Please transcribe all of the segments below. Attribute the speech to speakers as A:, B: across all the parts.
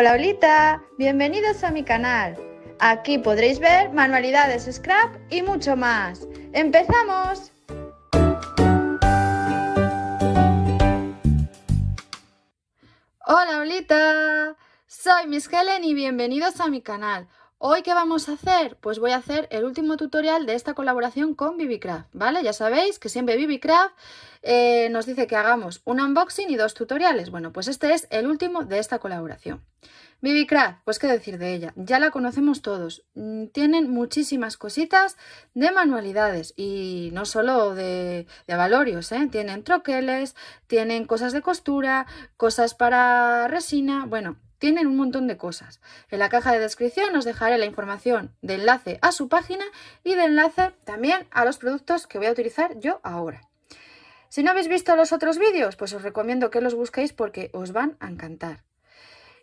A: Hola Olita, bienvenidos a mi canal. Aquí podréis ver manualidades scrap y mucho más. ¡Empezamos! Hola Olita, soy Miss Helen y bienvenidos a mi canal. Hoy, ¿qué vamos a hacer? Pues voy a hacer el último tutorial de esta colaboración con BBCraft, ¿vale? Ya sabéis que siempre BBCraft eh, nos dice que hagamos un unboxing y dos tutoriales. Bueno, pues este es el último de esta colaboración. BBCraft, pues qué decir de ella, ya la conocemos todos. Mm, tienen muchísimas cositas de manualidades y no solo de, de valorios, ¿eh? Tienen troqueles, tienen cosas de costura, cosas para resina, bueno, tienen un montón de cosas. En la caja de descripción os dejaré la información de enlace a su página y de enlace también a los productos que voy a utilizar yo ahora. Si no habéis visto los otros vídeos, pues os recomiendo que los busquéis porque os van a encantar.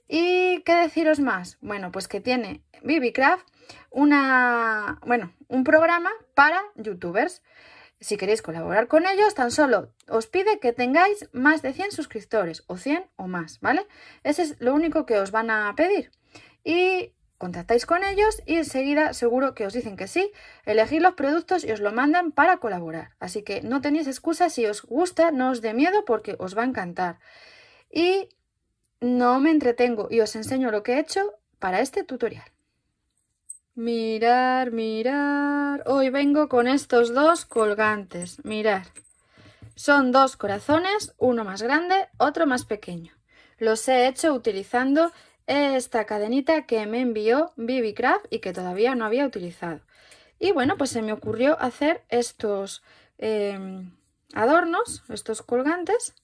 A: ¿Y qué deciros más? Bueno, pues que tiene BBCraft una, bueno, un programa para youtubers. Si queréis colaborar con ellos, tan solo os pide que tengáis más de 100 suscriptores o 100 o más, ¿vale? Ese es lo único que os van a pedir. Y contactáis con ellos y enseguida seguro que os dicen que sí, elegid los productos y os lo mandan para colaborar. Así que no tenéis excusa, si os gusta, no os dé miedo porque os va a encantar. Y no me entretengo y os enseño lo que he hecho para este tutorial. Mirar, mirar. Hoy vengo con estos dos colgantes. Mirar. Son dos corazones, uno más grande, otro más pequeño. Los he hecho utilizando esta cadenita que me envió BBCraft y que todavía no había utilizado. Y bueno, pues se me ocurrió hacer estos em, adornos, estos colgantes,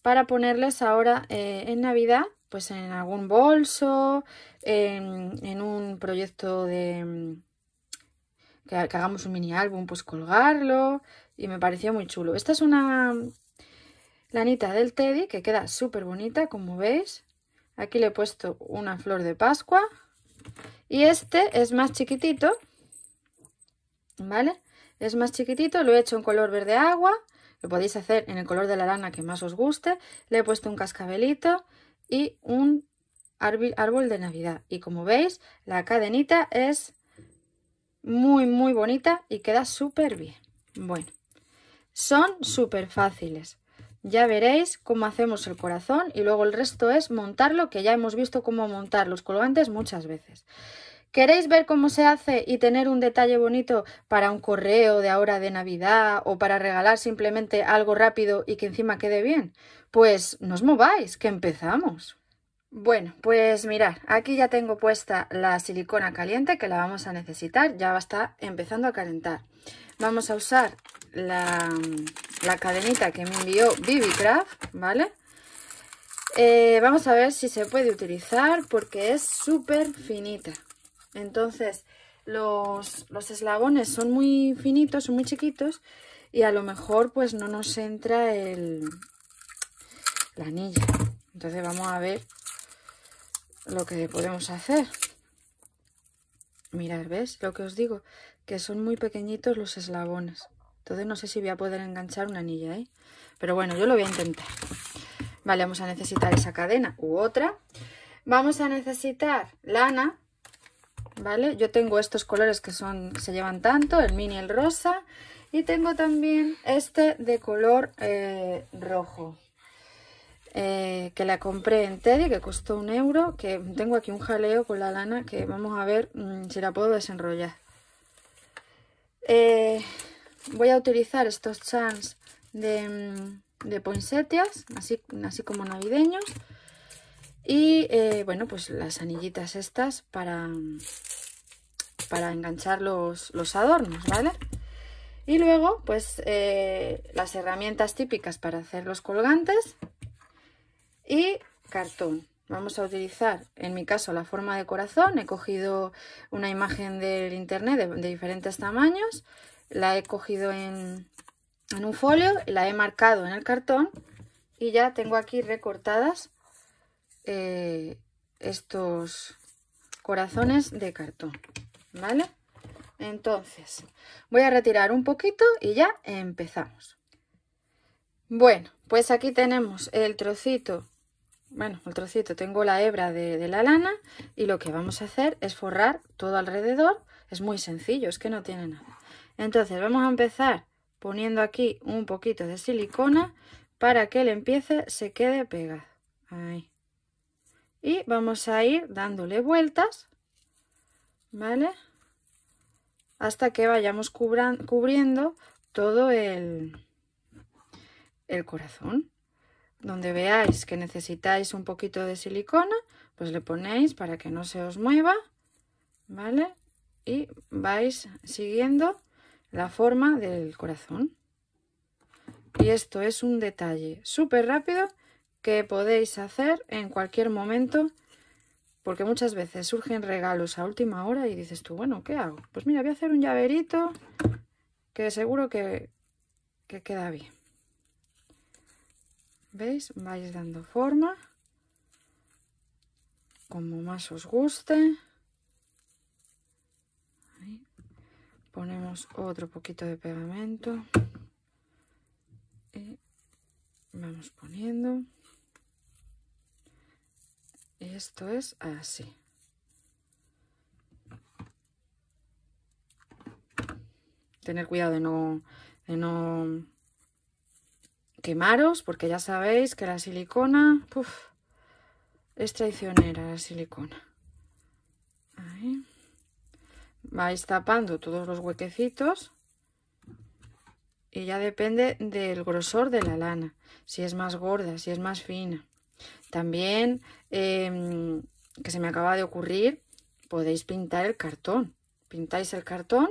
A: para ponerles ahora eh, en Navidad pues en algún bolso, en, un proyecto de que, hagamos un mini álbum, pues colgarlo y me pareció muy chulo. Esta es una lanita del Teddy que queda súper bonita, como veis. Aquí le he puesto una flor de Pascua y este es más chiquitito, ¿vale? Es más chiquitito, lo he hecho en color verde agua, lo podéis hacer en el color de la lana que más os guste. Le he puesto un cascabelito y un árbol de Navidad. Y como veis, la cadenita es muy, muy bonita y queda súper bien. Bueno, son súper fáciles. Ya veréis cómo hacemos el corazón y luego el resto es montarlo, que ya hemos visto cómo montar los colgantes muchas veces. ¿Queréis ver cómo se hace y tener un detalle bonito para un correo de ahora de Navidad o para regalar simplemente algo rápido y que encima quede bien? Pues no os mováis, que empezamos. Bueno, pues mirad, aquí ya tengo puesta la silicona caliente que la vamos a necesitar, ya va a estar empezando a calentar. Vamos a usar la, cadenita que me envió BBCraft, ¿vale? Eh, vamos a ver si se puede utilizar porque es súper finita. Entonces, los, eslabones son muy finitos, son muy chiquitos y a lo mejor pues no nos entra el, la anilla. Entonces vamos a ver lo que podemos hacer. Mirad, ¿ves? Lo que os digo, que son muy pequeñitos los eslabones. Entonces no sé si voy a poder enganchar una anilla, ¿eh? Pero bueno, yo lo voy a intentar. Vale, vamos a necesitar esa cadena u otra. Vamos a necesitar lana, ¿vale? Yo tengo estos colores que son se llevan tanto, el mini, el rosa, y tengo también este de color eh, rojo. Eh, que la compré en Teddy, que costó un euro, que tengo aquí un jaleo con la lana que vamos a ver mm, si la puedo desenrollar. Eh, voy a utilizar estos chans de, mm, de poinsettias, así, así como navideños. Y eh, bueno, pues las anillitas estas para, para enganchar los, adornos, ¿vale? Y luego, pues las herramientas típicas para hacer los colgantes y cartón. Vamos a utilizar, en mi caso, la forma de corazón. He cogido una imagen del internet de, diferentes tamaños. La he cogido en, en un folio, la he marcado en el cartón y ya tengo aquí recortadas eh, estos corazones de cartón, ¿vale? Entonces, voy a retirar un poquito y ya empezamos. Bueno, pues aquí tenemos el trocito bueno, el trocito, tengo la hebra de, de, la lana y lo que vamos a hacer es forrar todo alrededor. Es muy sencillo, es que no tiene nada. Entonces vamos a empezar poniendo aquí un poquito de silicona para que el empiece se quede pegado. Ahí. Y vamos a ir dándole vueltas, ¿vale? Hasta que vayamos cubriendo todo el, el corazón. Donde veáis que necesitáis un poquito de silicona, pues le ponéis para que no se os mueva, ¿vale? Y vais siguiendo la forma del corazón. Y esto es un detalle súper rápido que podéis hacer en cualquier momento porque muchas veces surgen regalos a última hora y dices tú, bueno, ¿qué hago? Pues mira, voy a hacer un llaverito que seguro que, que queda bien. ¿Veis? Vais dando forma como más os guste. Ponemos otro poquito de pegamento y vamos poniendo. Y esto es así. Tener cuidado de no, de no quemaros, porque ya sabéis que la silicona es traicionera la silicona. Ahí. Vais tapando todos los huequecitos y ya depende del grosor de la lana, si es más gorda, si es más fina. También, em, que se me acaba de ocurrir, podéis pintar el cartón. Pintáis el cartón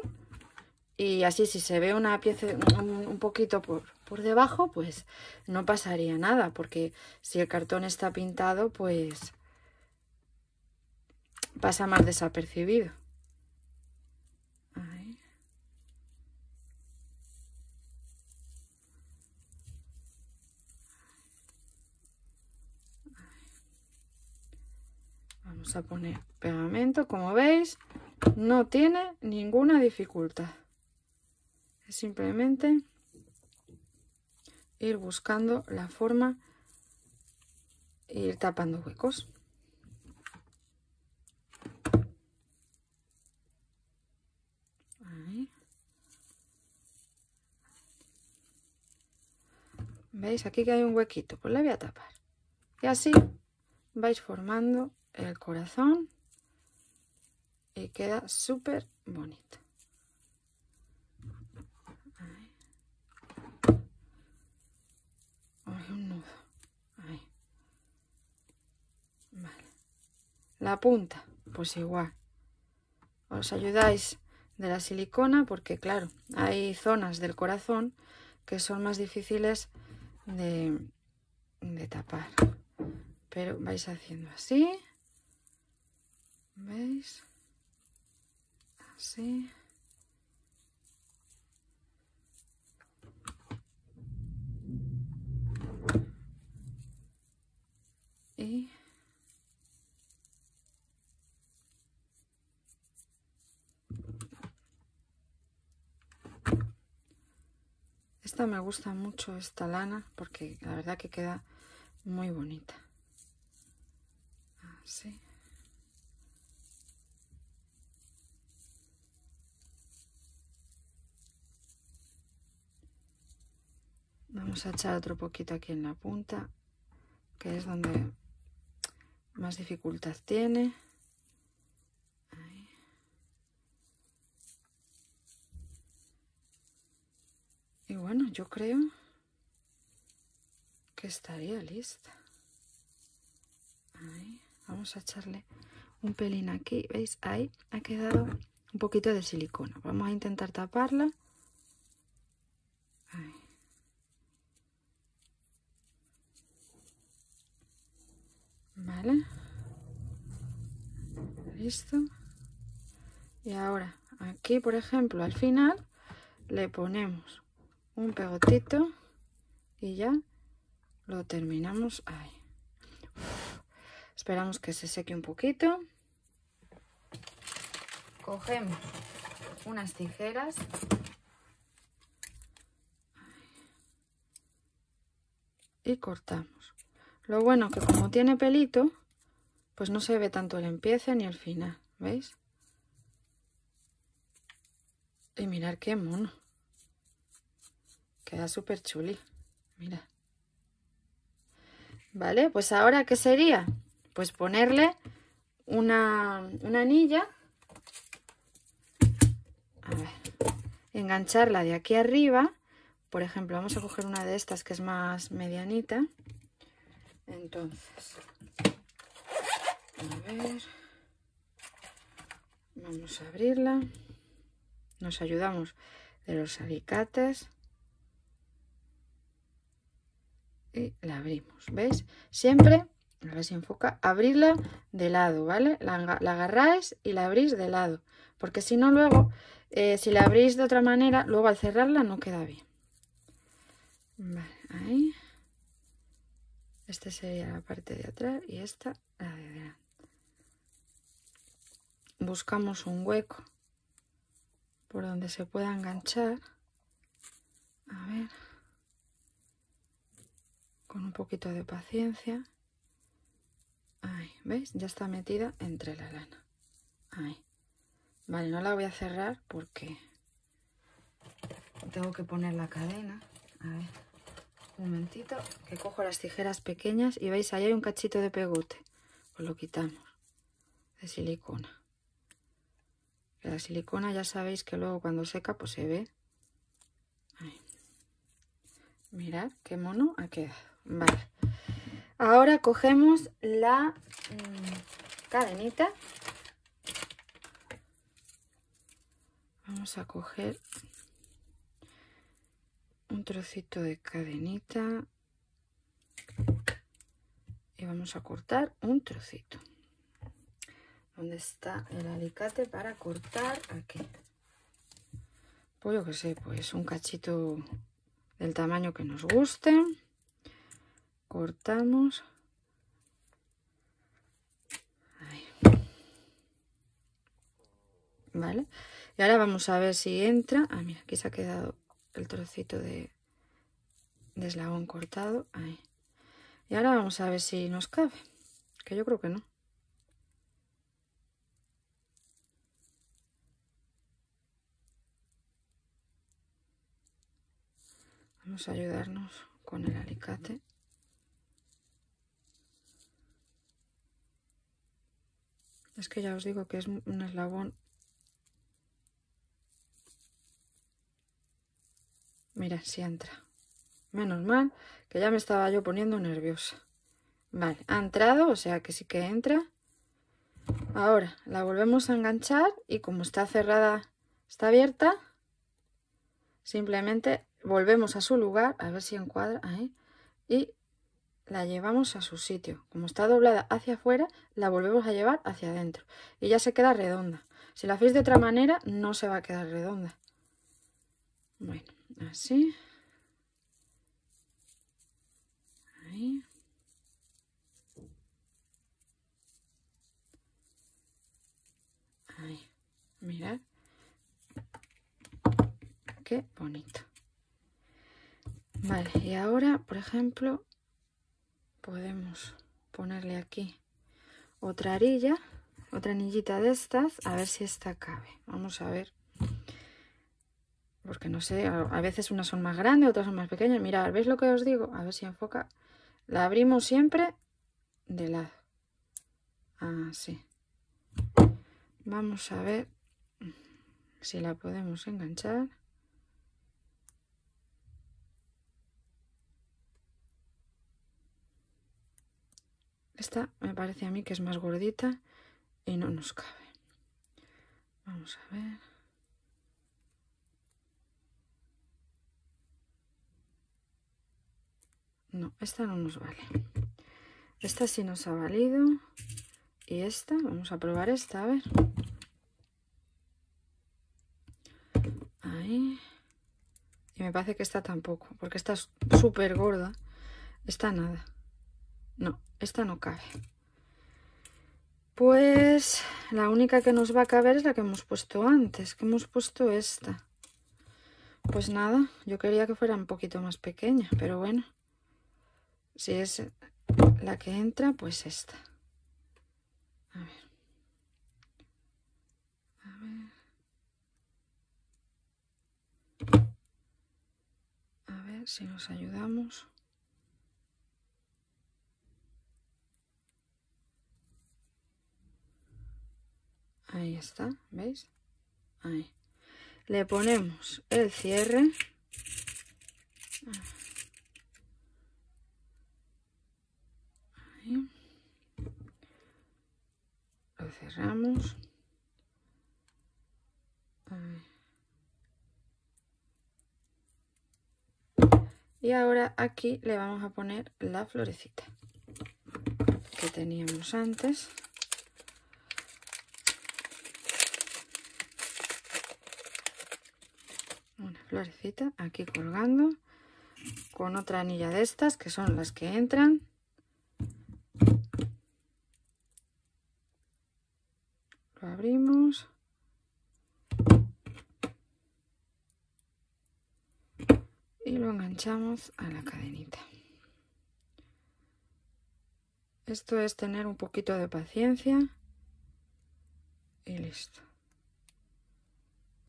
A: y así si se ve una pieza un, poquito por, por debajo, pues no pasaría nada, porque si el cartón está pintado, pues pasa más desapercibido. Vamos a poner pegamento, como veis, no tiene ninguna dificultad. Simplemente ir buscando la forma e ir tapando huecos. ¿Veis? Aquí que hay un huequito, pues le voy a tapar. Y así vais formando el corazón y queda súper bonito. Un nudo. La punta, pues igual. Os ayudáis de la silicona porque, claro, hay zonas del corazón que son más difíciles de, de tapar. Pero vais haciendo así. ¿Veis? Así. Y esta me gusta mucho esta lana porque la verdad que queda muy bonita. Así. Vamos a echar otro poquito aquí en la punta, que es donde más dificultad tiene. Y bueno, yo creo que estaría lista. Vamos a echarle un pelín aquí. ¿Veis? Ahí ha quedado un poquito de silicona. Vamos a intentar taparla. Listo. Y ahora, aquí, por ejemplo, al final, le ponemos un pegotito y ya lo terminamos ahí. Esperamos que se seque un poquito. Cogemos unas tijeras. Y cortamos. Lo bueno que como tiene pelito, pues no se ve tanto el empiece ni el final, ¿veis? Y mirar qué mono. Queda súper chuli. Mira. Vale, pues ahora, ¿qué sería? Pues ponerle una, una anilla. A ver. Engancharla de aquí arriba. Por ejemplo, vamos a coger una de estas que es más medianita. Entonces, a ver. Vamos a abrirla. Nos ayudamos de los alicates. Y la abrimos, ¿veis? Siempre, a ver si enfoca, abrirla de lado, ¿vale? La, agarráis y la abrís de lado. Porque si no, luego, eh, si la abrís de otra manera, luego al cerrarla no queda bien. Vale, ahí. Esta sería la parte de atrás y esta la de adelante. Buscamos un hueco por donde se pueda enganchar. A ver. Con un poquito de paciencia. Ahí, ¿veis? Ya está metida entre la lana. Ahí. Vale, no la voy a cerrar porque tengo que poner la cadena. A ver, un momentito, que cojo las tijeras pequeñas y veis, ahí hay un cachito de pegote. Pues lo quitamos de silicona. La silicona ya sabéis que luego cuando seca pues se ve. Mirad qué mono ha quedado. Vale. Ahora cogemos la mm, cadenita. Vamos a coger un trocito de cadenita y vamos a cortar un trocito. ¿Dónde está el alicate para cortar? Aquí. Pues yo que sé, pues un cachito del tamaño que nos guste cortamos Ahí. vale y ahora vamos a ver si entra ah mira aquí se ha quedado el trocito de, eslabón cortado ahí y ahora vamos a ver si nos cabe que yo creo que no vamos a ayudarnos con el alicate Es que ya os digo que es un eslabón. Mira, si entra. Menos mal que ya me estaba yo poniendo nerviosa. Vale, ha entrado, o sea que sí que entra. Ahora la volvemos a enganchar y como está cerrada, está abierta, simplemente volvemos a su lugar, a ver si encuadra, ahí, y la llevamos a su sitio. Como está doblada hacia afuera, la volvemos a llevar hacia adentro. Y ya se queda redonda. Si la hacéis de otra manera, no se va a quedar redonda. Bueno, así. Ahí. Ahí. Mirad. Qué bonito. Vale, y ahora, por ejemplo, podemos ponerle aquí otra arilla, otra anillita de estas, a ver si esta cabe. Vamos a ver. Porque no sé, a veces unas son más grandes, otras son más pequeñas. Mirad, ¿veis lo que os digo? A ver si enfoca. La abrimos siempre de lado. Así. Vamos a ver si la podemos enganchar. Esta me parece a mí que es más gordita y no nos cabe. Vamos a ver. No, esta no nos vale. Esta sí nos ha valido. Y esta, vamos a probar esta, a ver. Ahí. Y me parece que esta tampoco, porque esta es súper gorda. Esta nada. No, esta no cabe. Pues la única que nos va a caber es la que hemos puesto antes, que hemos puesto esta. Pues nada, yo quería que fuera un poquito más pequeña, pero bueno. Si es la que entra, pues esta. A ver. A ver. A ver si nos ayudamos. Ahí está, ¿veis? Ahí. Le ponemos el cierre. Lo cerramos. Y ahora aquí le vamos a poner la florecita que teníamos antes. florecita aquí colgando con otra anilla de estas que son las que entran lo abrimos y lo enganchamos a la cadenita esto es tener un poquito de paciencia y listo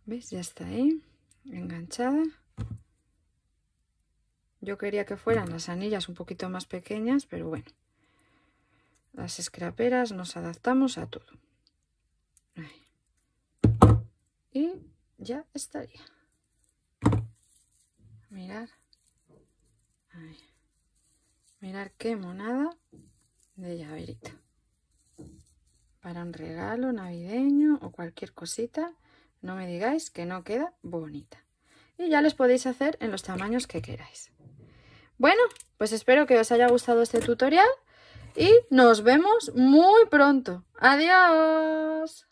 A: ¿Veis? Ya está ahí enganchada. Yo quería que fueran las anillas un poquito más pequeñas, pero bueno. Las escraperas nos adaptamos a todo. Y ya estaría. Mirar. Mirar qué monada de llaverita. Para un regalo navideño o cualquier cosita no me digáis que no queda bonita. Y ya les podéis hacer en los tamaños que queráis. Bueno, pues espero que os haya gustado este tutorial y nos vemos muy pronto. ¡Adiós!